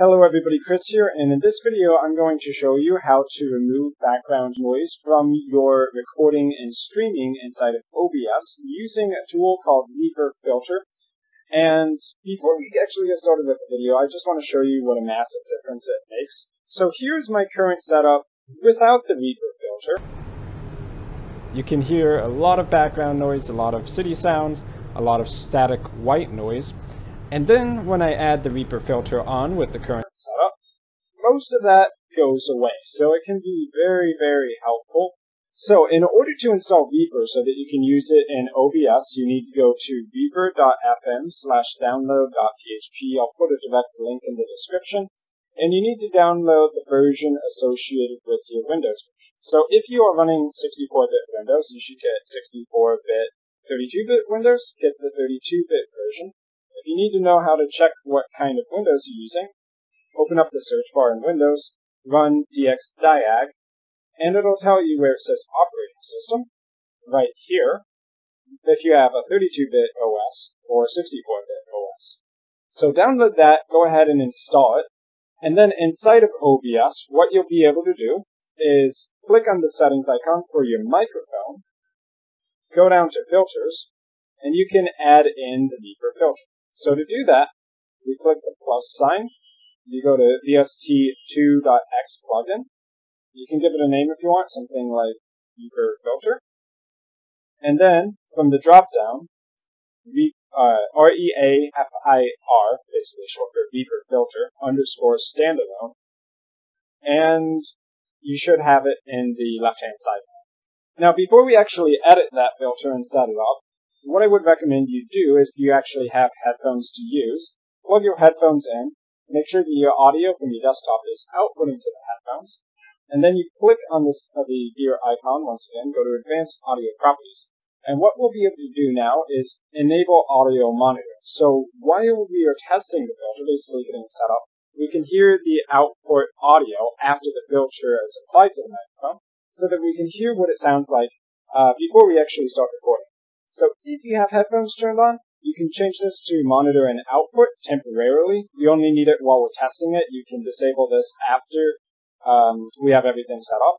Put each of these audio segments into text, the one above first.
Hello everybody, Chris here, and in this video I'm going to show you how to remove background noise from your recording and streaming inside of OBS using a tool called Reaper Filter. And before we actually get started with the video, I just want to show you what a massive difference it makes. So here's my current setup without the Reaper Filter. You can hear a lot of background noise, a lot of city sounds, a lot of static white noise. And then when I add the Reaper filter on with the current setup, most of that goes away. So it can be very, very helpful. So in order to install Reaper so that you can use it in OBS, you need to go to reaper.fm slash download.php. I'll put a direct link in the description. And you need to download the version associated with your Windows version. So if you are running 64-bit Windows, you should get 64-bit 32-bit Windows, get the 32-bit version. If you need to know how to check what kind of Windows you're using, open up the search bar in Windows, run dxdiag, and it'll tell you where it says operating system, right here, if you have a 32-bit OS or 64-bit OS. So download that, go ahead and install it, and then inside of OBS, what you'll be able to do is click on the settings icon for your microphone, go down to filters, and you can add in the Reaper filter. So to do that, we click the plus sign. You go to VST2.x plugin. You can give it a name if you want, something like Reaper Filter. And then from the drop down, uh, R-E-A-F-I-R, basically short for Reaper Filter, underscore standalone. And you should have it in the left-hand side. Now, before we actually edit that filter and set it up, what I would recommend you do is if you actually have headphones to use, plug your headphones in, make sure that your audio from your desktop is outputting to the headphones, and then you click on this uh, the gear icon once again, go to Advanced Audio Properties. And what we'll be able to do now is enable audio monitoring. So while we are testing the filter, basically getting it set up, we can hear the output audio after the filter is applied to the microphone, so that we can hear what it sounds like uh, before we actually start recording. So if you have headphones turned on, you can change this to monitor and output temporarily. You only need it while we're testing it. You can disable this after um, we have everything set up.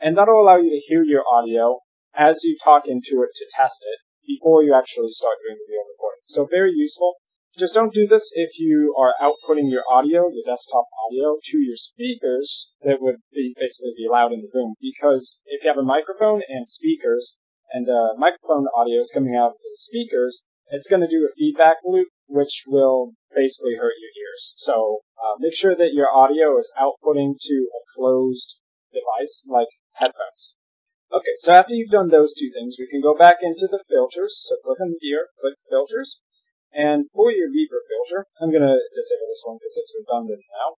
And that'll allow you to hear your audio as you talk into it to test it before you actually start doing the real recording. So very useful. Just don't do this if you are outputting your audio, your desktop audio, to your speakers that would be basically be loud in the room. Because if you have a microphone and speakers, and uh, microphone audio is coming out of the speakers, it's going to do a feedback loop, which will basically hurt your ears. So uh, make sure that your audio is outputting to a closed device like headphones. Okay, so after you've done those two things, we can go back into the filters. So click on here, click filters, and for your Reaper filter, I'm going to disable this one because it's redundant now.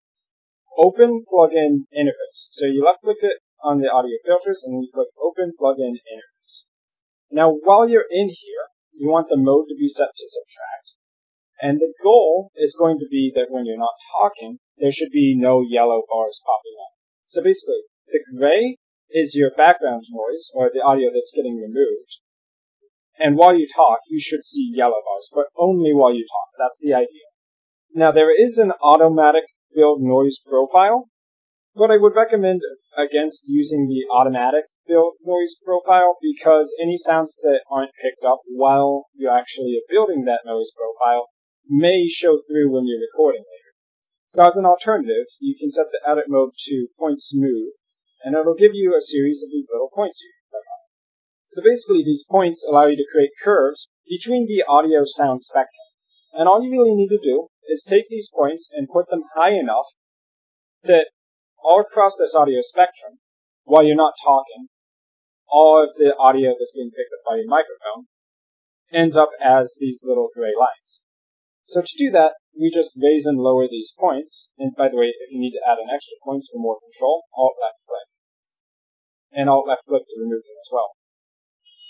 Open plugin interface. So you left click it on the audio filters and you click open plugin interface. Now, while you're in here, you want the mode to be set to subtract. And the goal is going to be that when you're not talking, there should be no yellow bars popping up. So basically, the gray is your background noise, or the audio that's getting removed. And while you talk, you should see yellow bars, but only while you talk. That's the idea. Now, there is an automatic build noise profile, but I would recommend against using the automatic noise profile because any sounds that aren't picked up while you're actually building that noise profile may show through when you're recording later. So as an alternative, you can set the edit mode to point smooth, and it'll give you a series of these little points you can click on. So basically, these points allow you to create curves between the audio sound spectrum. And all you really need to do is take these points and put them high enough that all across this audio spectrum, while you're not talking, all of the audio that's being picked up by your microphone ends up as these little gray lines. So to do that, we just raise and lower these points. And by the way, if you need to add an extra points for more control, Alt left click. And Alt left click to remove them as well.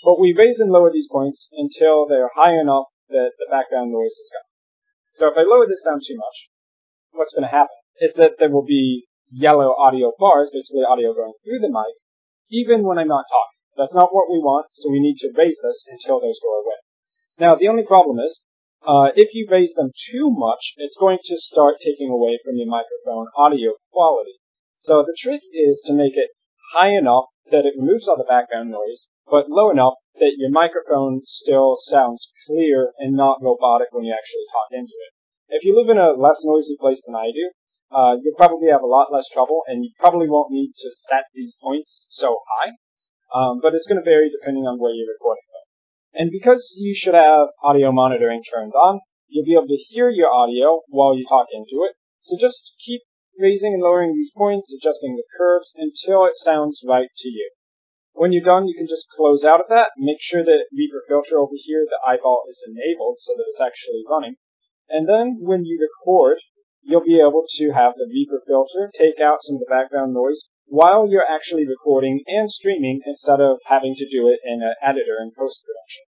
But we raise and lower these points until they're high enough that the background noise is gone. So if I lower this down too much, what's going to happen is that there will be yellow audio bars, basically audio going through the mic, even when I'm not talking. That's not what we want, so we need to raise this until those go away. Now, the only problem is, Uh, if you raise them too much, it's going to start taking away from your microphone audio quality. So the trick is to make it high enough that it removes all the background noise, but low enough that your microphone still sounds clear and not robotic when you actually talk into it. If you live in a less noisy place than I do, uh, you'll probably have a lot less trouble, and you probably won't need to set these points so high. Um, but it's going to vary depending on where you're recording from. And because you should have audio monitoring turned on, you'll be able to hear your audio while you talk into it. So just keep raising and lowering these points, adjusting the curves until it sounds right to you. When you're done, you can just close out of that. Make sure that Reaper filter over here, the eyeball is enabled so that it's actually running. And then when you record, you'll be able to have the Reaper filter take out some of the background noise while you're actually recording and streaming instead of having to do it in an editor in post production.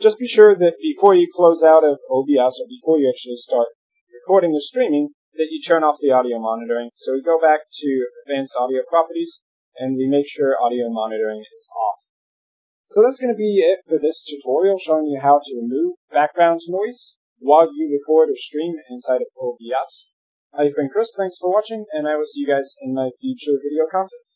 Just be sure that before you close out of OBS or before you actually start recording or streaming, that you turn off the audio monitoring. So we go back to advanced audio properties and we make sure audio monitoring is off. So that's going to be it for this tutorial showing you how to remove background noise while you record or stream inside of OBS. Hi, friend Chris. Thanks for watching, and I will see you guys in my future video content.